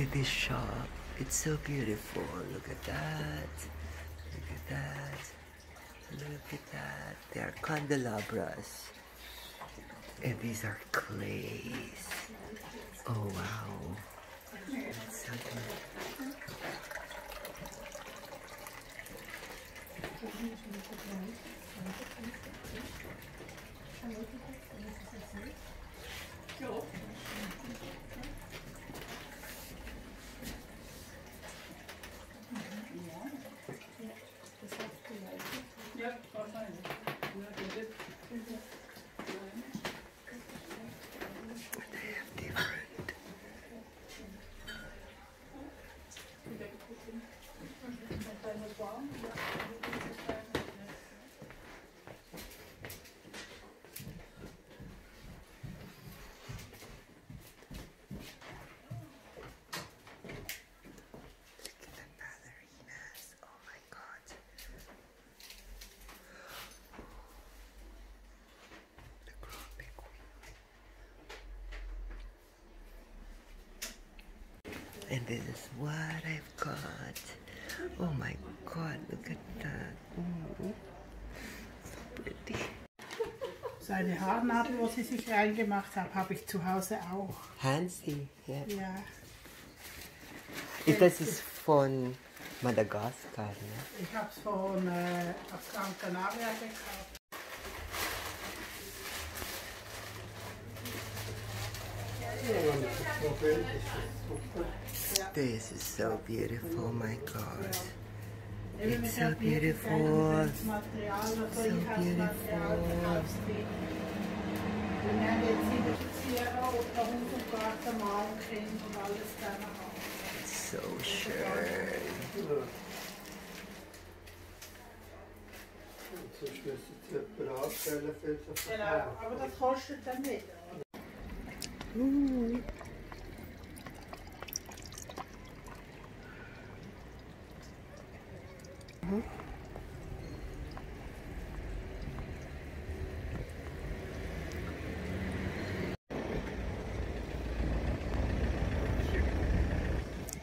Look at this shop. It's so beautiful. Look at that. Look at that. Look at that. They are candelabras. And these are clays. Oh wow. And this is what I've got. Oh my god, look at that. Ooh. So pretty. Seine Haarnadel, wo sie sich reingemacht hat, habe ich zu Hause auch. Hansi, yeah. Ja. Das ist von Madagaskar, ne? Ich habe es von äh, aus Gran Canaria gekauft. This is so beautiful, my God. It's so beautiful. So beautiful. So sure. Ooh. Ooh.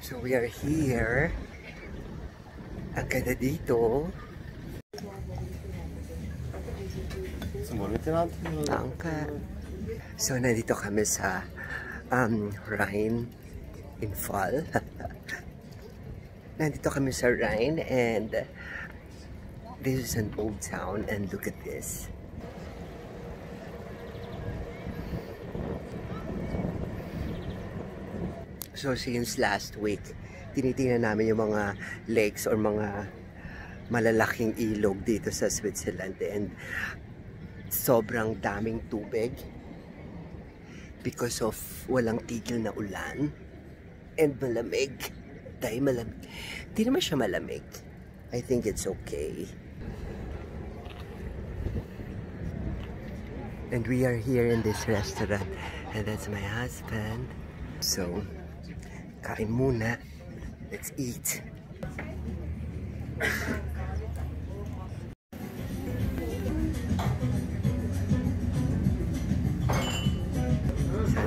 So we are here. Ang ganda dito. Danke. So, nandito kami sa um, Rhine in Fall. nandito kami sa Rhine and this is an old town and look at this. So, since last week, tinitingnan namin yung mga lakes or mga malalaking ilog dito sa Switzerland and sobrang daming tubig because of walang tigil na ulan and malamig. Dahil malamig. Di naman siya malamig. I think it's okay. And we are here in this restaurant and that's my husband. So, kain muna. Let's eat.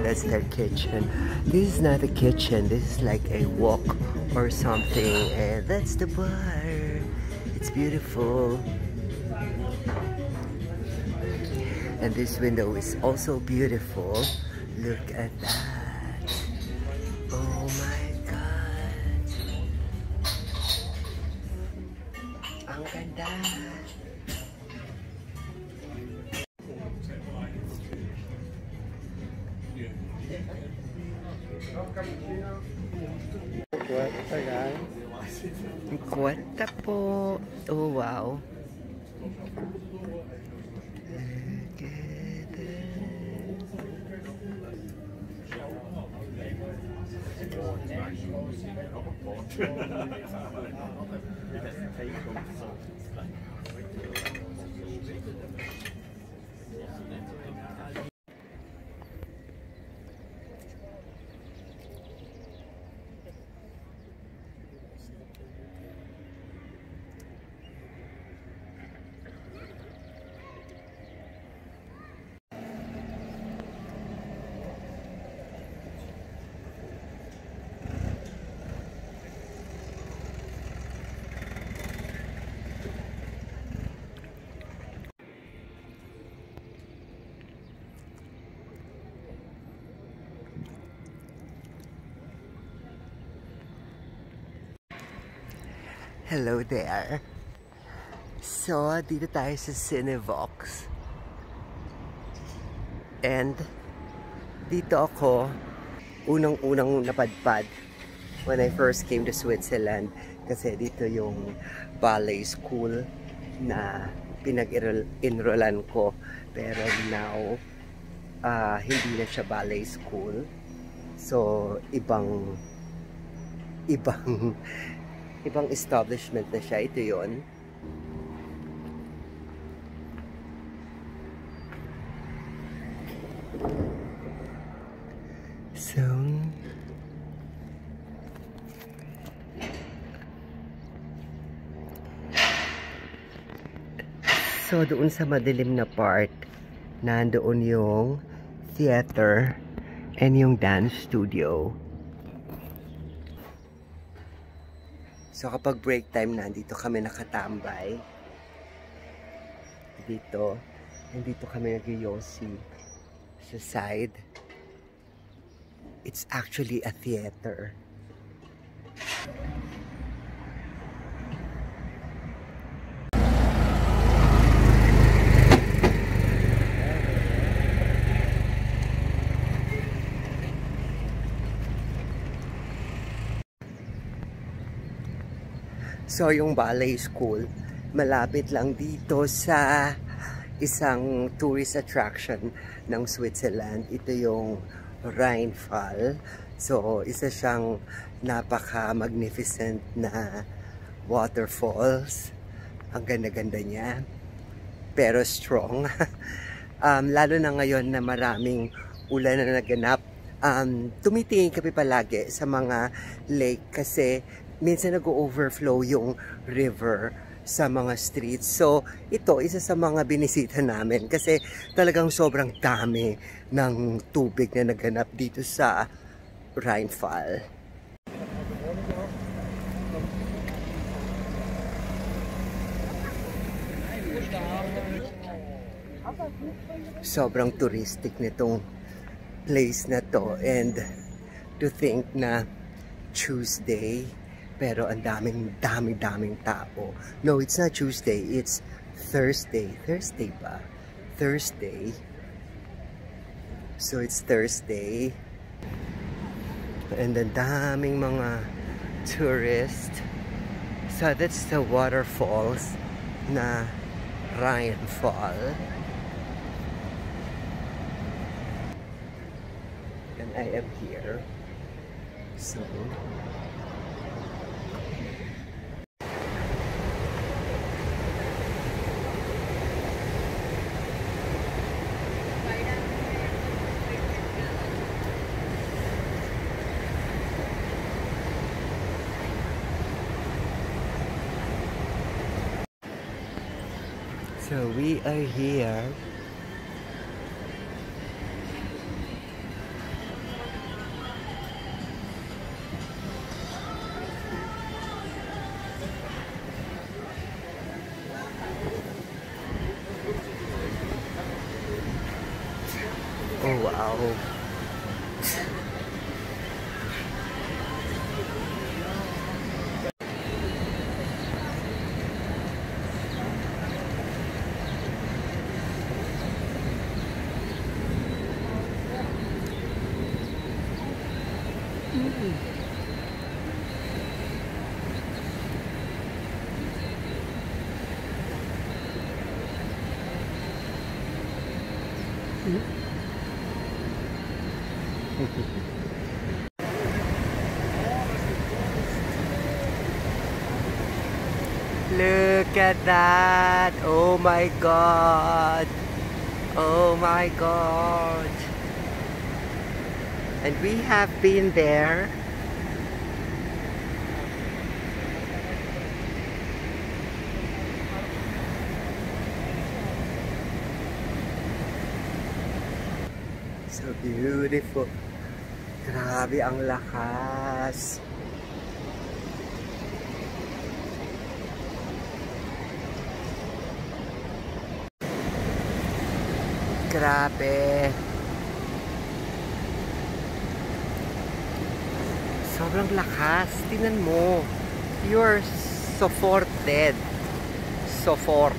That's their kitchen. This is not a kitchen. This is like a walk or something. And that's the bar. It's beautiful. And this window is also beautiful. Look at that. Oh my God. Ang ganda. Manta po. Oh, wow. Hello there. So, dito tayo sa Cinevox. And, dito ako, unang-unang napadpad when I first came to Switzerland. Kasi dito yung ballet school na pinag-enrollan ko. Pero now, uh, hindi na siya ballet school. So, ibang ibang ibang establishment na siya. Ito yon So, So, doon sa madilim na part, nandoon yung theater and yung dance studio. So, kapag break time, nandito kami nakatambay. Dito. Nandito kami nag-yosi sa side. It's actually a theater. So, yung ballet school, malapit lang dito sa isang tourist attraction ng Switzerland. Ito yung Rheinfall. So, isa siyang napaka-magnificent na waterfalls. Ang ganda-ganda niya. Pero strong. um, lalo na ngayon na maraming ulan na naganap. Um, tumitingin kami palagi sa mga lake kasi minsan nag-overflow yung river sa mga streets. So, ito, isa sa mga binisita namin kasi talagang sobrang dami ng tubig na naganap dito sa Rheinfall. Sobrang touristic nitong place na to and to think na Tuesday pero ang daming, daming, daming tao. No, it's not Tuesday. It's Thursday. Thursday ba? Thursday. So, it's Thursday. And the daming mga tourist. So, that's the waterfalls na Ryan Fall. And I am here. So, So we are here. Oh wow. Look at that! Oh my god! Oh my god! And we have been there. Beautiful. Grabe ang lakas. Grabe. Sobrang lakas. Tingnan mo. Yours. Supported. Support.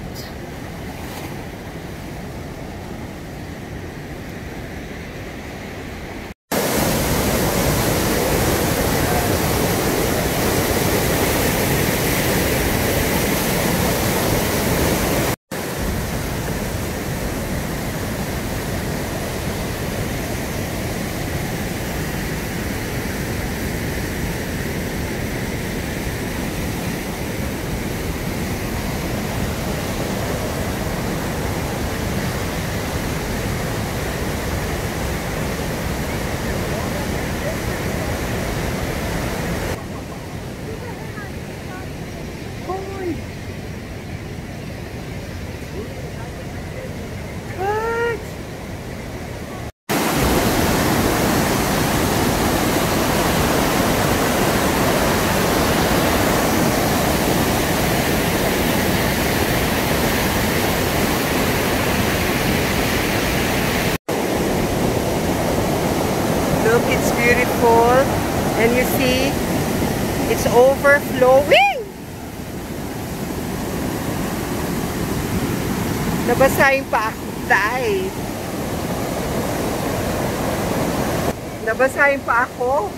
Hoy! Cut! Look, it's beautiful. And you see, it's overflowing. Yung pa ako, tay. Nabasa yung pa ako.